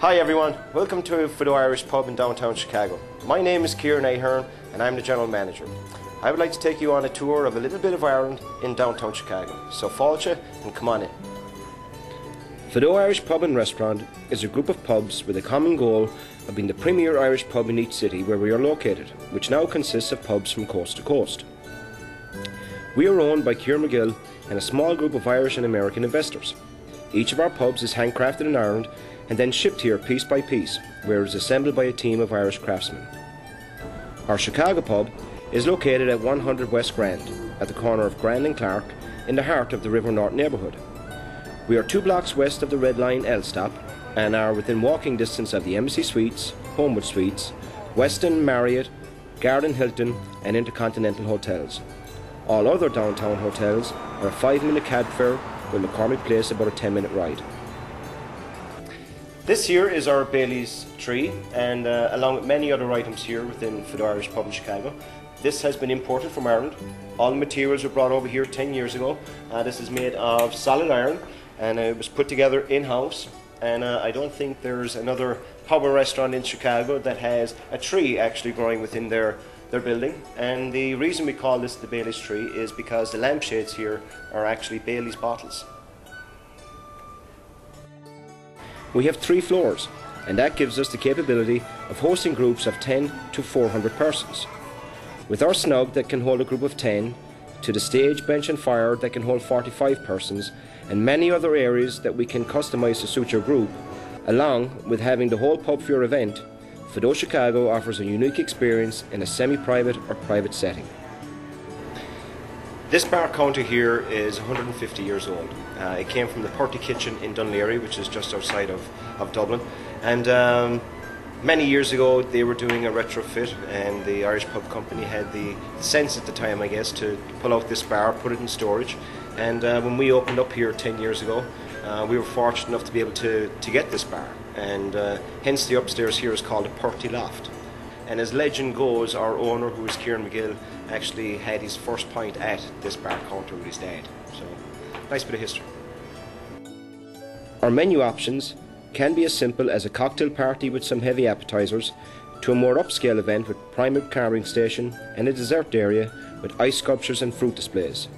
Hi everyone, welcome to Fado Irish Pub in downtown Chicago. My name is Kieran Ahern and I'm the general manager. I would like to take you on a tour of a little bit of Ireland in downtown Chicago. So follow and come on in. Fado Irish Pub and Restaurant is a group of pubs with a common goal of being the premier Irish pub in each city where we are located, which now consists of pubs from coast to coast. We are owned by Kieran McGill and a small group of Irish and American investors. Each of our pubs is handcrafted in Ireland and then shipped here piece by piece, where it is assembled by a team of Irish craftsmen. Our Chicago pub is located at 100 West Grand, at the corner of Grand and Clark, in the heart of the River North neighbourhood. We are two blocks west of the Red Line L stop and are within walking distance of the Embassy Suites, Homewood Suites, Westin Marriott, Garden Hilton, and Intercontinental hotels. All other downtown hotels are a five minute cab fare with McCormick Place about a 10 minute ride. This here is our Bailey's tree, and uh, along with many other items here within Fado Irish Pub in Chicago, this has been imported from Ireland. All the materials were brought over here 10 years ago. Uh, this is made of solid iron, and it was put together in-house. And uh, I don't think there's another pub or restaurant in Chicago that has a tree actually growing within their their building. And the reason we call this the Bailey's tree is because the lampshades here are actually Bailey's bottles. We have three floors, and that gives us the capability of hosting groups of 10 to 400 persons. With our snug that can hold a group of 10, to the stage, bench, and fire that can hold 45 persons, and many other areas that we can customise to suit your group, along with having the whole pub for your event, Fado Chicago offers a unique experience in a semi private or private setting. This bar counter here is 150 years old. Uh, it came from the Purty Kitchen in Dún Laoghaire, which is just outside of, of Dublin. And um, many years ago, they were doing a retrofit, and the Irish Pub Company had the sense at the time, I guess, to pull out this bar, put it in storage. And uh, when we opened up here 10 years ago, uh, we were fortunate enough to be able to, to get this bar. And uh, hence the upstairs here is called a Purty Loft. And as legend goes, our owner, who is Kieran McGill, actually had his first pint at this bar counter with his dad. So, nice bit of history. Our menu options can be as simple as a cocktail party with some heavy appetizers to a more upscale event with private carving station and a dessert area with ice sculptures and fruit displays.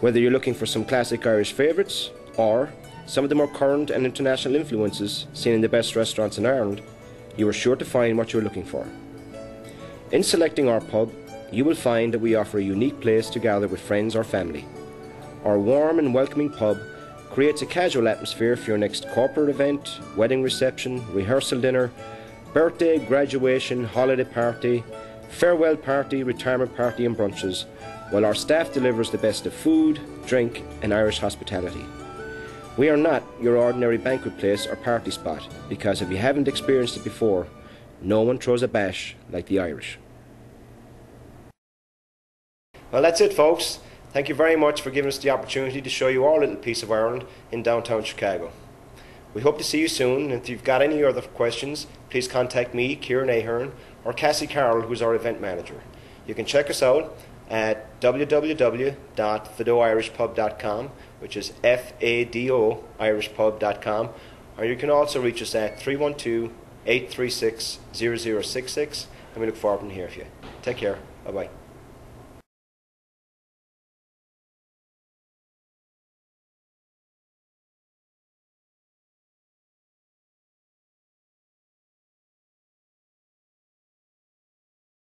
Whether you're looking for some classic Irish favourites or some of the more current and international influences seen in the best restaurants in Ireland, you are sure to find what you're looking for. In selecting our pub, you will find that we offer a unique place to gather with friends or family. Our warm and welcoming pub creates a casual atmosphere for your next corporate event, wedding reception, rehearsal dinner, birthday, graduation, holiday party, farewell party, retirement party, and brunches, while our staff delivers the best of food, drink, and Irish hospitality. We are not your ordinary banquet place or party spot because if you haven't experienced it before, no one throws a bash like the Irish. Well, that's it, folks. Thank you very much for giving us the opportunity to show you our little piece of Ireland in downtown Chicago. We hope to see you soon, and if you've got any other questions, please contact me, Kieran Ahern, or Cassie Carroll, who's our event manager. You can check us out at www.fadoirishpub.com which is F-A-D-O, irishpub.com, or you can also reach us at 312-836-0066, and we look forward to hearing from you. Take care. Bye-bye.